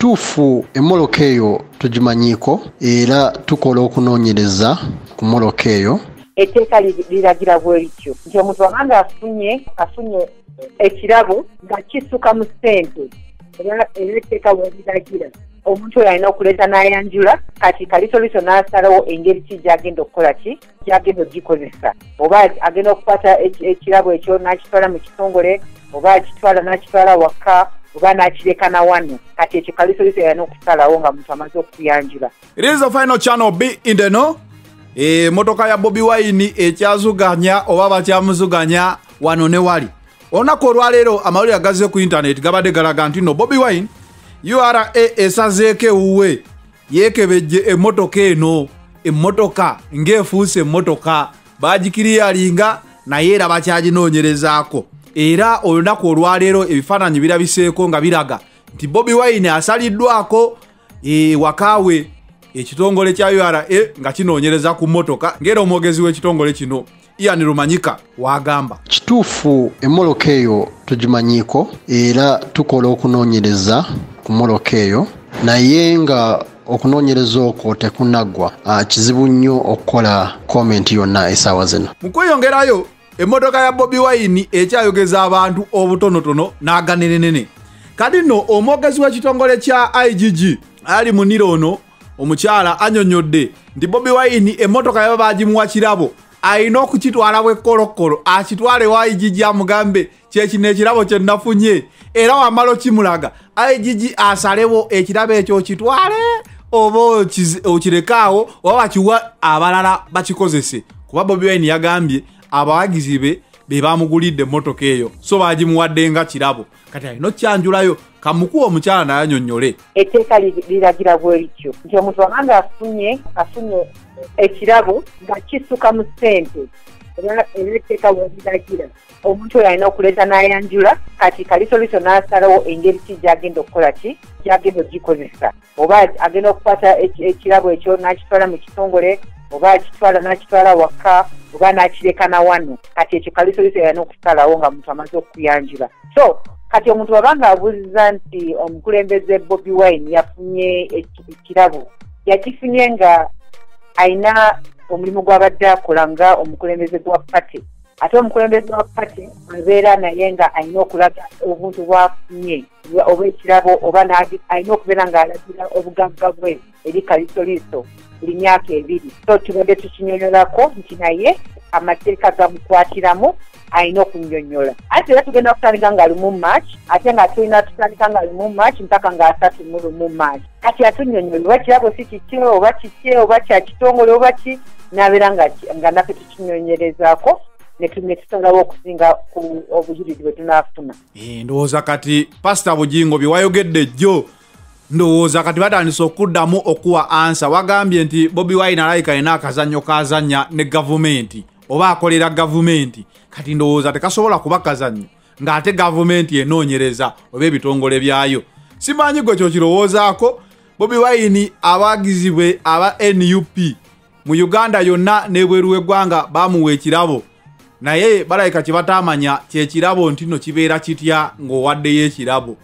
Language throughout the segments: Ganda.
kituufu emmoloka eyo tugimanyiiko era tukola okunoonyereza ku mmoloka eyo. Etteeka li- liragira bwe lityo nti omuntu wabanga afunye afunye ekirabo nga kisuka mu ssente era etteeka bwe liragira omuntu oyo alina okuleeta n'ayanjula kati kalisoliso n'asalawo engeri ki gyagenda okukola ki gyagenda ogikozesa. Oba agenda okukwata eki- ekirabo ekyo n'akitwala mu kitongole oba akitwala n'akitwala waka oba n'akireka na wano. Kati ekyo kalisoliso yalina okusalawo nga muntu amaze is the final channel B in the no. Emotoka ya Bobi Wine ekyazuganya oba bakyamuzuganya wano ne wali. Olunaku olwaleero amawulire agazze ku intaneti gabadde galaga nti no Bobi Wine URA esazeeko ewuwe yeekebejje emmotoka eno emmotoka ng'efuuse emmotoka. Baagikiriyalinga naye era bakyaginoonyerezaako era olunaku olwaleero ebifaananyi birabiseeko nga biraga. Nti Bobi Wine asaliddwako e, wakaawe ekitongole kya ura nga kinoonyereza ku mmotoka ng'era omwogezi w'ekitongole kino ian rumanyika wagamba. Kituufu emmoloka eyo tugimanyiiko era tukola okunoonyereza ku mmoloka eyo naye nga okunoonyereza okwo tekunaggwa. Ah, kizibu nnyo okukola komenti yonna essaawa zino. Mu kweyongerayo emmotoka ya bobi wine ekyayogeza abantu obutonotono n'aganenenene kati nno omwogezi w'ekitongole kya igg ali mu niro ono omukyala annyonnyodde nti bobi wine emmotoka yaba bagimuwa kirabo alina okukitwala bwekkolokolo akitwale wa igg amugambe kyekino ekirabo kye nafunye. Era wamala okimulaga igg asalewo ekirabo ekyo okitwale oba okizi- okirekaawo oba bakiwa abalala bakikozese. Kuba bobi wine yagambye abawagizi be be bamugulidde emmotoka eyo. So bagimuwadde nga kirabo. Kati alina okyanjulayo kamukuwa omukyala naye anyonnyole etteeka li- liragira bwe lityo. Nti omuntu wabanga afunye afunye ekirabo nga kisuka mu ssente era etteeka bwe liragira. Omuntu oyo alina okuleeta n'ayanjula kati kalisoliso n'asalawo engeri ki gyagenda okukola ki gyagenda ogikozesa. Oba agenda okukwata eki- ekirabo ekyo n'akitwala mu kitongole oba akitwala n'akitwala waka oba n'akireka na wano kati ekyo kalisoliso yalina okusalawo nga muntu amaze okuyanjula so kati omuntu wabanga abuuza nti omukulembeze bobi wine yafunye eki- ekirabo yakifunye nga alina omulimu gw'abadde akola nga omukulembeze gwa pate ate omukulembeze wa pate abeera naye nga alina okulaga obuntu bwafunye oba ekirabo oba alina okubeera ng'alagira obugagga bwe eri kalisoliiso buli myaka ebiri. So tubadde tukinyonyolako nti naye amateeka gamukwatiramu alina okunyonyola ate era tugenda kutandika nga lumu march ate nga tulina tutandika nga lumu march mpaka nga asatu mu lumu march. Kati atunyonyola oba kirabo si kikye oba kikye oba kyakitongole oba ki nabeera nga naffe tukinyonyerezaako ne tu- ne tusalawo okusinga ku obujulizi bwe tunaafuna. Eh, ndowooza kati pasita bugingo bye wayogedde jjo ndowooza kati batandise okuddamu okuwa ansa. Wagambye nti bobi wine alayika alina akazannyo kazannya ne gavumenti oba akolera gavumenti. Kati ndowooza tekasobola kuba kazannyo ng'ate gavumenti enoonyereza oba ebitongole byayo. Simanyi gwe kyokirowoozaako bobi wine abagizi bwe aba nup mu uganda yonna n'ebweru w'eggwanga bamuwa ekirabo naye balayika kye bataamanya kyekirabo nti no kibeera kitya ng'owaddeyo ekirabo.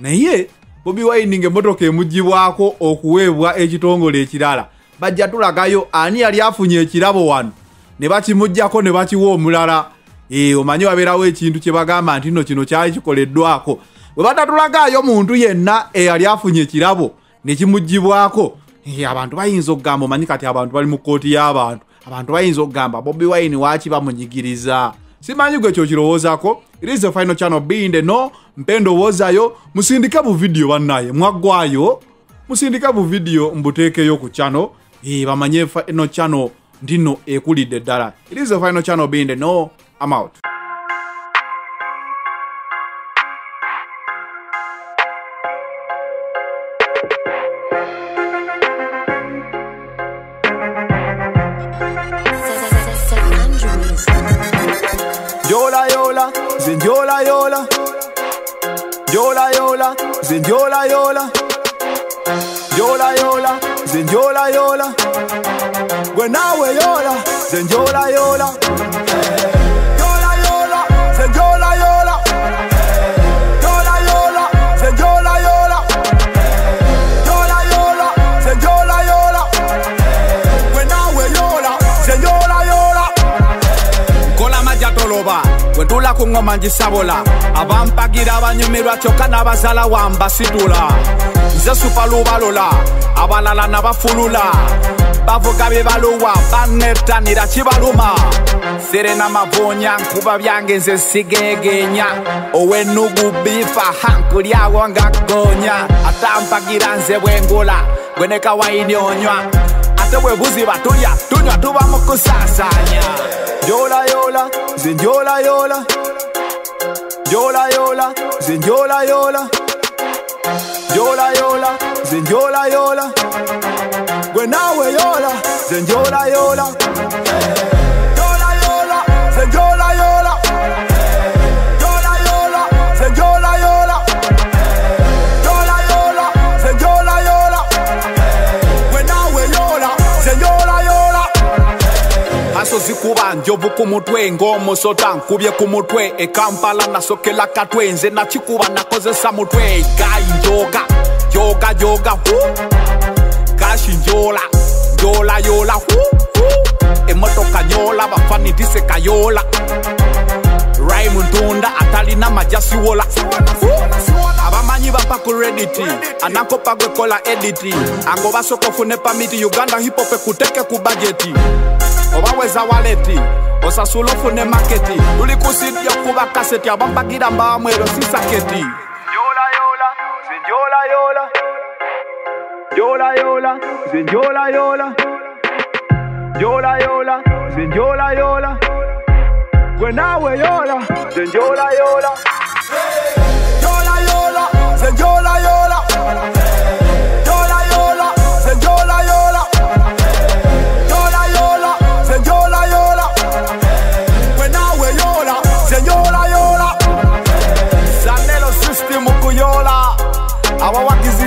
Naye bobi wine ng'emmotoka emugibwako okuweebwa ekitongole ekirala bajja tulagayo ani yali afunye ekirabo wano? Ne bakimugjako ne bakiwa omulala. E, omanyi wabeerawo ekintu kye bagamba nti no kino kyali kikoleddwako. Bwe batatulagaayo muntu yenna eyali afunye ekirabo ne kimuggibwako e, abantu bayinza okugamba omanyi kati abantu bali mu kkooti y'abantu abantu bayinza okugamba bobi wine waaki bamunyigiriza? Simanyi gwe kyokirowoozaako it is the final channel. Binde no mpe ndowoozayo musindike bu vidiyo bannaye. Mwaggwayo musindike bu vidiyo mbuteekeyo ku channel. E, bamanye eno channel nti nno ekulidde ddala. It is the final channel. Binde no I'm yola, yola yola. Yola yola, yola yola. Yola yola, yola, zin yola yola. Yola wetula ku ngoma ngisabola. Abampagira abanyumirwa kyokka n'abazala wambasitula nze supalubalola abalala nabafulula. Bavuga bibaluwa banetanira kibaluma. Serena mavonya nkuba byange nze sigegenya owenugu bifa hankulyawo ngagonya atampagira nze bwengula gweneka waini onywa. Ate bwe buziba tulya tunywa tuba mu kusasanya yolayola nze njolayola yolayola nze njolayola yolayola nze njolayola gwe naawe yola nze njolayola yolayola haso zikuba njovu ku mutwe ng'omusota nkubye ku mutwe ekampala nasokela katwe nze nakikuba nakozesa mutwe gayi njoga joga joga hu. Kashi njola njola yola hu emotoka nyola bafanitise kayola raimu ntunda atalina majasiwola abamanyi bapa ku rediti anakopa gwekola editi. Ango basoka ofune pamiti uganda hipope kuteke ku bajeti obaweza waleti osasula ofune maketi. Tuli kusidya kuba kaseti abampagira mbawamwero sisaketi yola yola zinjola yola. Yola yola zinjola yola. Yola yola zinjola yola. Gwe naawe yola zinjola yola. Yola yola zinjola yola yola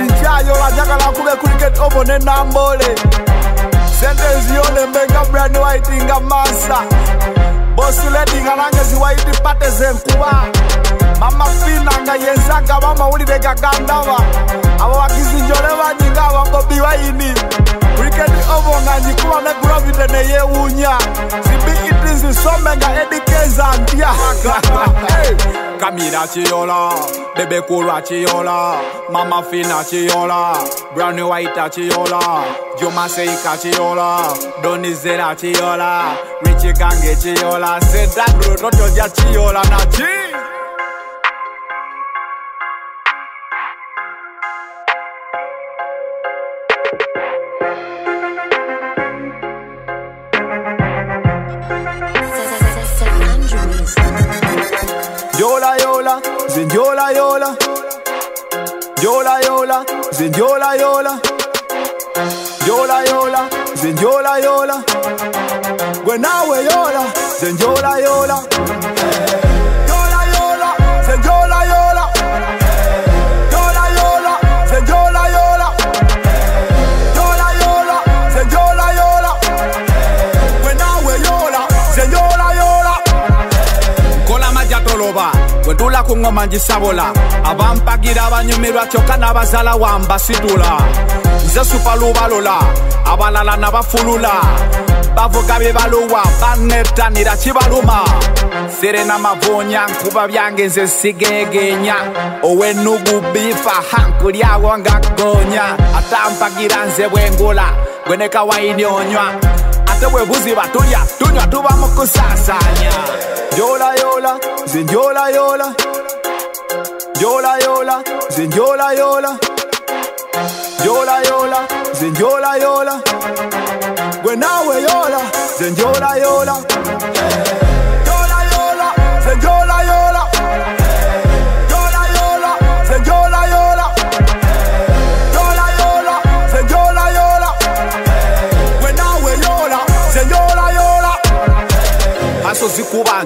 nkyayola njagala kube cricket obo ne nambole sente ziyone mbenga brand white nga masa bosi ledi nga nange ziwaiti pate zenkuba. Mama fina nga yenzaga bamawulire gagandaba. Abawagizi njole banyinga ababobi wayini cricket obo nga njikuba ne gravite neyewunya zibiiti zisome nga edikeza ntya Hey! Camila Chiola, Bebe Cora Chiola, Mama Fina Chiola, Brand White Chiola, Juma Seika Chiola, Donizela Chiola, Richie Gange Chiola, Said that bro, not your Chiola, not Chiola. Yola yola zinjola yola yola. Yola zinjola yola yola. Yola zinjola yola gwe naawe yola zinjola yola yola ku ngoma ngisabola abampagira abanyumirwa kyokka n'abazala wambasitula nze supalubalola abalala nabafulula bavuga bibaluwa banetanira kibaluma. Serena mavonya nkuba byange nze sigegenya. Owenugu bifa hankulyawo ngagonya atampagira nze bwengula gweneka waini onywa. Ate bwe buziba tulya tunywa tuba mu kusasanya. Yola yola zinjola yola yola yola zinjola yola yola. Yola zinjola yola gwe naawe yola zinjola yola yola. Yola zinjola yola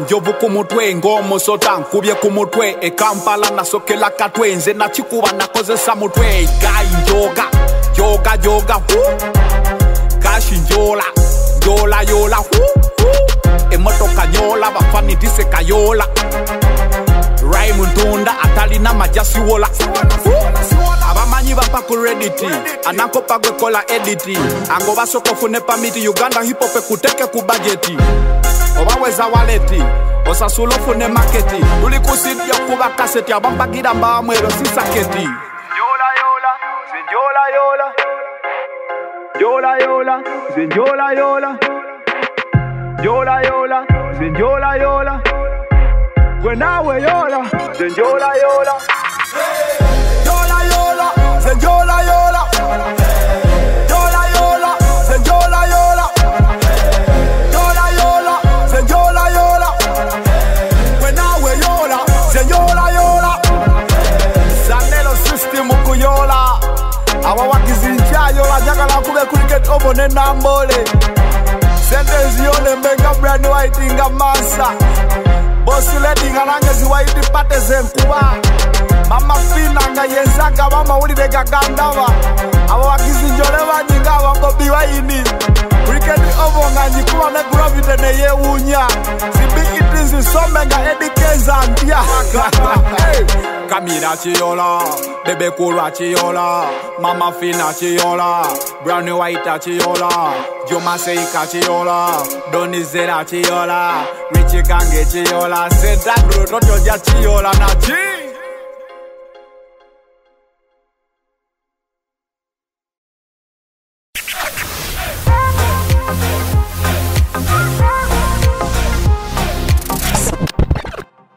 njovu ku mutwe ng'omusota nkubye ku mutwe ekampala nasokela katwe nze nakikuba nakozesa mutwe gayi njoga joga joga hu. Kashi njola njola yola hu emotoka nyola bafanitise kayola raimu ntunda atalina majasiwola abamanyi bapa ku rediti anakopa gwekola editi ango basoka ofune pamiti uganda hipope kuteke ku bajeti obaweza waleti osasula ofune maketi luli kusidya kuba kaseti abampagira mbamwero sisaketi Yola yola, zin yola yola. Yola yola, zin yola yola. Yola yola, zin yola yola. When I we yola, zin yola yola. yola yola ze yola yola yola and I'm bowling. Sentence you only make a brand new I think a master. Bosi lady nganange ziwaidi pate zenkuba. Mama finanga yenzaka vamawulire gagandava avo vakizinjole vanyinga avagobi vaini wikendi ovonganyi kuva neguravide neyewunya zibiiti zisomenga edikezantia Camila Chiola, Bebe Cora Chiola, Mama Fina Chiola, Brand New White Chiola, Juma Seika Chiola, Donizela Chiola, Richie Kange Chiola, Said that bro, not your Chiola, na